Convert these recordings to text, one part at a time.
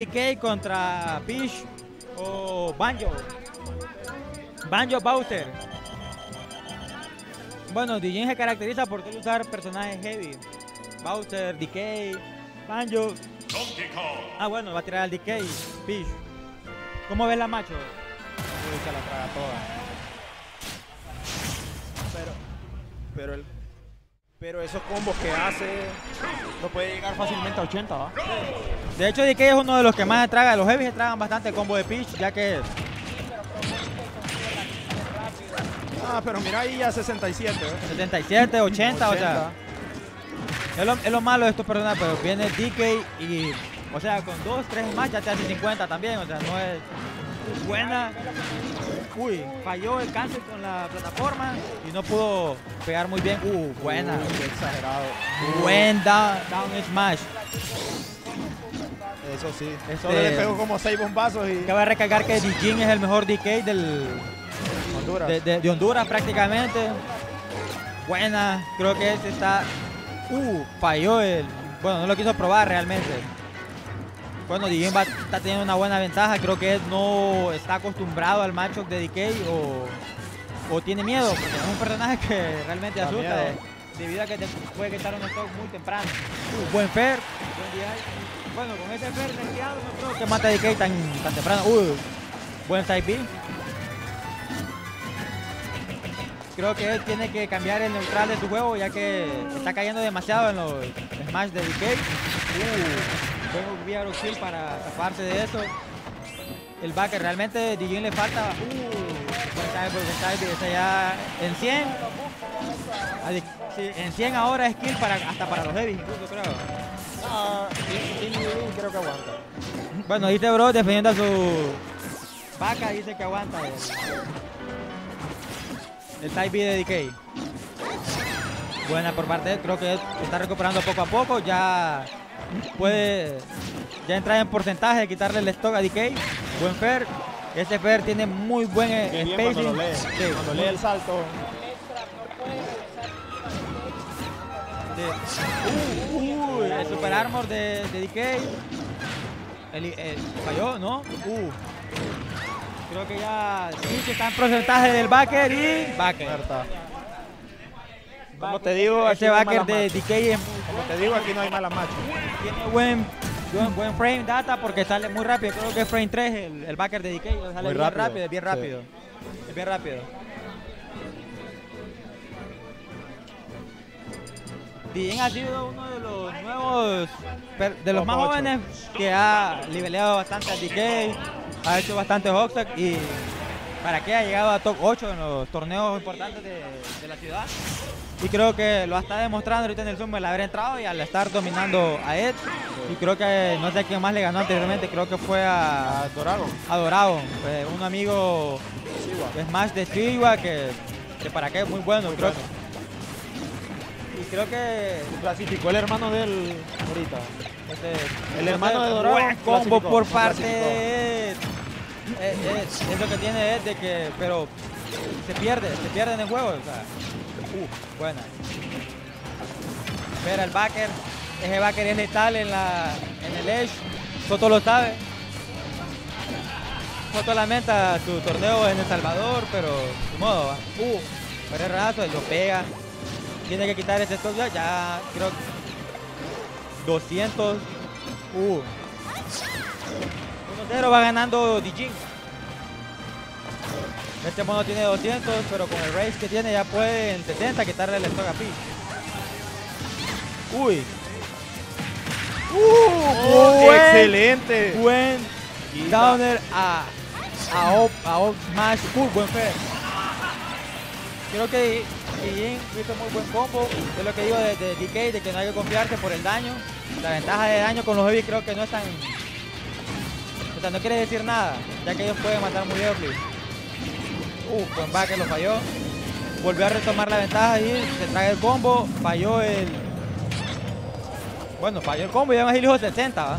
DK contra Peach o Banjo. Banjo Bowser. Bueno, DJ se caracteriza por usar personajes heavy. Bowser, DK, Banjo. Ah, bueno, va a tirar al DK. Peach. ¿Cómo ves la macho? Uy, se la traga toda. Pero, pero el, pero esos combos que hace no puede llegar fácilmente a 80, ¿va? De hecho, DK es uno de los que más se traga. Los heavy se tragan bastante combo de Peach, ya que Ah, pero mira ahí ya 67. ¿eh? 77, 80, o sea. Es lo, es lo malo de estos personajes, pero viene DK y, o sea, con 2, 3 más ya te hace 50 también, o sea, no es buena. Uy, falló el cáncer con la plataforma y no pudo pegar muy bien. Uh, buena. Qué exagerado. Buen down, down smash. Eso sí. Este- Solo le pegó como 6 bombazos y Cabe recalcar que Dijin es el mejor DK del, Honduras. de, de- de Honduras prácticamente. Buena, creo que este está. Uh, falló el. Bueno, no lo quiso probar realmente. Bueno, Dijin va, está teniendo una buena ventaja. Creo que él no está acostumbrado al matchup de DK o, o tiene miedo, porque es un personaje que realmente asusta. eh, debido a que te puede quitar un stock muy temprano. Uh, buen Fer. Buen. Bueno, con ese Fer nerfeado no creo que mate a DK tan, tan temprano. Uh, buen side B. Creo que él tiene que cambiar el neutral de su juego ya que está cayendo demasiado en los smash de DK. Uh, Viaro kill para taparse de eso. El backer realmente DJ le falta. Uh, buen side, ese ya en 100. a Di- sí, en 100 ahora es kill para, hasta para los heavy incluso creo. Ah, y- y- y creo que aguanta. Bueno, dice bro defendiendo a su vaca, dice que aguanta el, el type B de DK. Buena por parte creo que está recuperando poco a poco, ya puede ya entrar en porcentaje de quitarle el stock a DK. Buen Fer, ese Fer tiene muy buen eh, Qué bien cuando spacing. lo lee. Sí, Cuando lee el salto. sí. Uy, el super armor de, de DK. El, el- falló, ¿no? Uh. Creo que ya sí que está en porcentaje del backer y backer. Como te digo, Ese backer de. DK es- Como te digo, aquí no hay mala macho. Tiene buen, buen, buen frame data porque sale muy rápido. Creo que es frame 3 el, el backer de DK. Sale Muy bien rápido, rápido, es bien sí. rápido. Es bien rápido. Dijin ha sido uno de los nuevos, de los más jóvenes que ha niveleado bastante a DK, ha hecho bastante Hoxac y para que ha llegado a top 8 en los torneos importantes de, de la ciudad. Y creo que lo está demostrando ahorita en el Zoom al haber entrado y al estar dominando a Ed. Y creo que no sé a quién más le ganó anteriormente, creo que fue a, A Dorado. a Dorado, pues, un amigo de Smash de Chihuahua que, que para qué es muy bueno. Muy creo, bueno. Y creo que Clasificó el hermano de él ahorita. este, El no hermano de Dorado buen combo por parte de Ed. Es, es- es lo que tiene Ed de que, pero se pierde, se pierde en el juego. O sea, uh, buena. Espera el backer, ese backer es letal en, la, en el edge, Soto lo sabe. Soto lamenta su torneo en El Salvador, pero de modo, va. uh, pero el rato, lo pega. Tiene que quitar ese stock ya, ya creo 200. Uh. 1-0 va ganando Dijin. Este mono tiene 200, pero con el race que tiene ya puede en 70 quitarle el stock a Pi. Uy. Uh, Oh, buen- excelente. Buen downer a, a, Op, a Op Smash. Uh, buen fair. Creo que Dijin hizo muy buen combo. Es lo que digo de, de DK, de que no hay que confiarse por el daño. La ventaja de daño con los heavy creo que no es tan... O sea, no quiere decir nada, ya que ellos pueden matar muy early. Uh, buen back lo falló. Volvió a retomar la ventaja y se trae el combo. Falló el... Bueno, falló el combo y además el hijo 60, ¿va?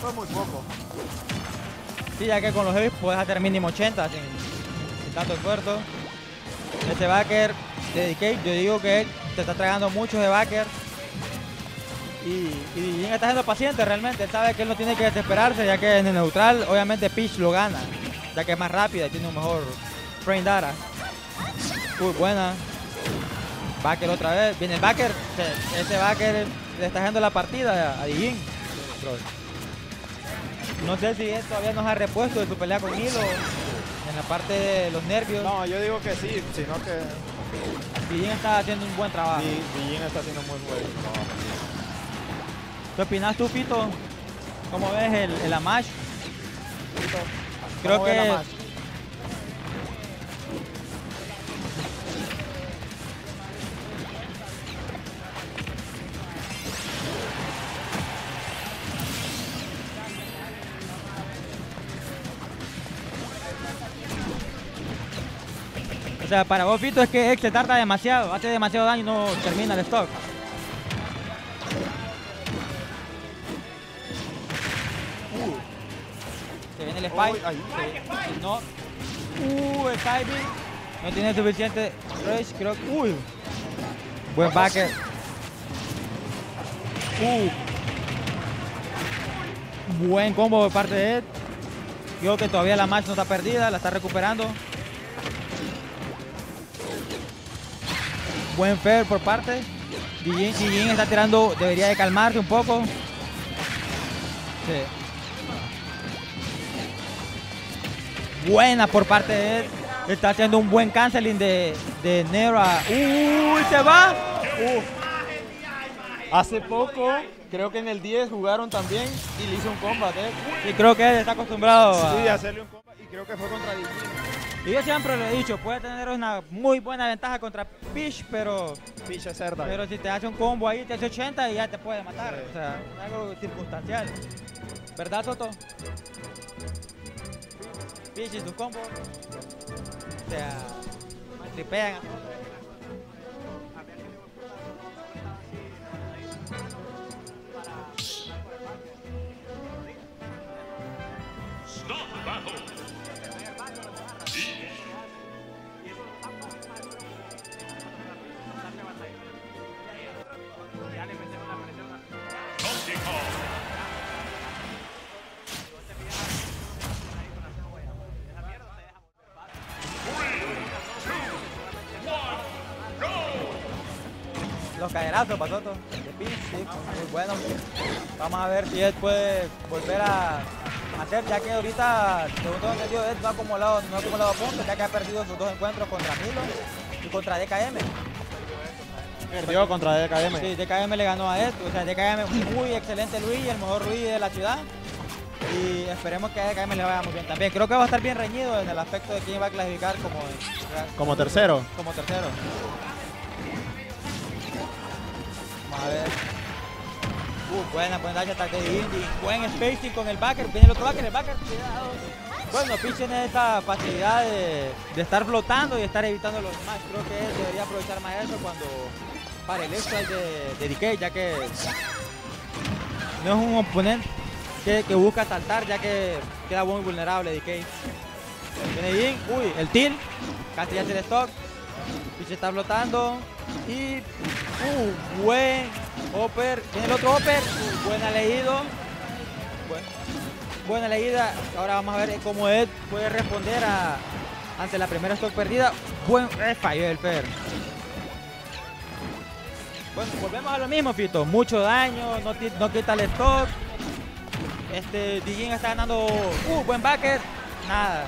Fue muy poco. Sí, ya que con los heavy puedes hacer mínimo 80 sin, sin tanto esfuerzo. Ese backer de DK, yo digo que él te está tragando mucho de backer. Y, y Jin está siendo paciente realmente. Él sabe que él no tiene que desesperarse, ya que en el neutral, obviamente, Peach lo gana. Ya que es más rápida y tiene un mejor frame data. Uy, buena. Backer otra vez. Viene el backer. Se- Ese backer le está haciendo la partida a Dijin. No sé si él todavía nos ha repuesto de su pelea con Hilo. En la parte de los nervios. No, yo digo que sí, sino que Dijin está haciendo un buen trabajo. Di- Dijin está haciendo muy buen trabajo. ¿Qué opinas tú, Pito? ¿Cómo ves el, el Amash? Creo ¿Cómo ve la que? O sea, para vos, Fito, es que X se tarda demasiado, hace demasiado daño y no termina el stock. El spike. No. Uh, el timing. No tiene suficiente range, creo que. Uy. Buen backer. Uh. Buen combo de parte de Ed. Creo que todavía la match no está perdida, la está recuperando. Buen fair por parte. Dijin está tirando, debería de calmarse un poco. Sí. Buena por parte de él. Está haciendo un buen canceling de, de Nero a... ¡Uy! ¡Se va! Hace poco, creo que en el 10 jugaron también y le hizo un combat, ¿eh? Y creo que él está acostumbrado a... Sí, hacerle un combat y creo que fue contra Dijin. Y yo siempre lo he dicho, puede tener una muy buena ventaja contra Fish, pero, Picha cerda. pero si te hace un combo ahí, te hace 80 y ya te puede matar. Sí. O sea, es algo circunstancial. ¿Verdad, Toto? Fish y sus combos. O sea, tripean. a todos. Los caderazos para Toto. De sí, muy bueno. Vamos a ver si él puede volver a hacer, ya que ahorita, según tengo entendido, él no ha acumulado, no ha acumulado puntos, ya que ha perdido sus dos encuentros contra Milo y contra DKM. Perdió contra DKM. Sí, DKM le ganó a Ed, o sea, DKM muy excelente Luis, el mejor Luis de la ciudad. Y esperemos que a DKM le vaya muy bien también. Creo que va a estar bien reñido en el aspecto de quién va a clasificar como, Como tercero. como tercero. A ver. Uh, buena, buen daño ataque de Indy. Buen spacing con el backer. Viene el otro backer, el backer. Cuidado. Bueno, Pitch tiene esta facilidad de, estar flotando y estar evitando los demás. Creo que debería aprovechar más eso cuando para el extra de, de ya que no es un oponente que, busca saltar, ya que queda muy vulnerable Decay. Viene Jin, uy, el tilt, casi hace el stock. Pitch está flotando y uh, buen Hopper, tiene el otro Hopper, uh, buena leído. Buen- buena leída. Ahora vamos a ver cómo Ed puede responder a, ante la primera stock perdida. Buen eh, falló el Fer. Bueno, volvemos a lo mismo, Fito. Mucho daño, no quita el stock. Este, Dijin está ganando. Uh, buen backer. Nada.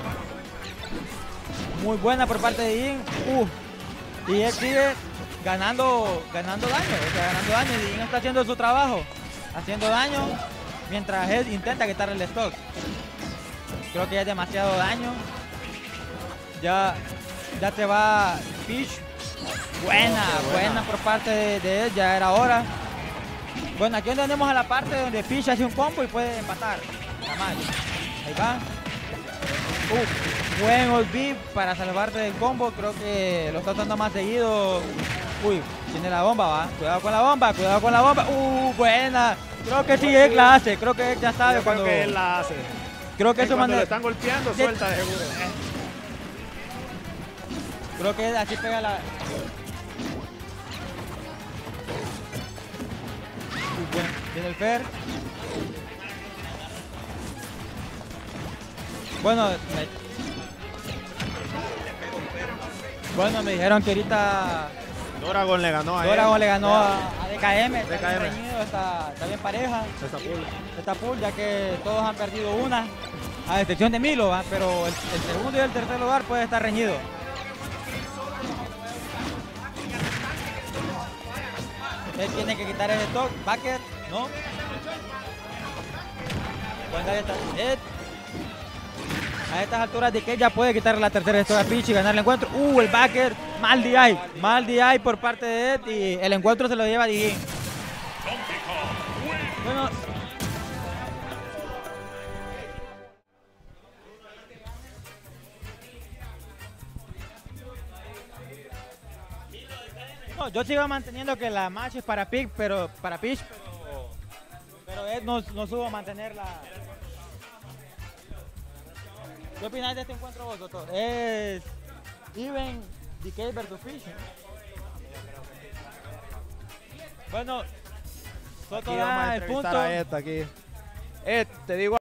Muy buena por parte de Dijin. Uh, y él sigue ganando, ganando daño, o sea, ganando daño. Y Dijin está haciendo su trabajo, haciendo daño, mientras él intenta quitarle el stock. Creo que ya es demasiado daño. Ya, ya te va Fish. Buena, buena por parte de, de él, ya era hora. Bueno, aquí donde tenemos a la parte donde Fish hace un combo y puede empatar. La. Ahí va. Uh, buen beat para salvarte del combo. Creo que lo está dando más seguido. Uy, tiene la bomba, va. Cuidado con la bomba, cuidado con la bomba. Uh, buena. Creo que sí, él la hace. Creo que él ya sabe Yo cuando. creo que él la hace. Creo que Y eso cuando manda- están golpeando, Sí. suelta de seguro. Creo que así pega la. Uy, buen- Viene el Fer. Bueno, me... Bueno, me dijeron que ahorita Doragon le ganó a él. Doragon le ganó a, a DKM. Está bien reñido, está, está bien pareja. Pool. Esta pool, ya que todos han perdido una, a excepción de Milo, ¿va? pero el, el segundo y el tercer lugar puede estar reñido. Él tiene que quitar el stock, Backer, ¿no? Ed. A estas alturas de que ya puede quitar la tercera stock a Peach y ganar el encuentro. Uh, el backer, mal DI, mal DI por parte de Ed y el encuentro se lo lleva Digin. No, yo sigo manteniendo que la match es para Peach, pero para Peach, pero, pero Ed no, no supo mantener la. ¿Qué opináis de este encuentro vos, doctor? Es Even DK versus Peach. Bueno, Soto da el punto. a Ed aquí. Te digo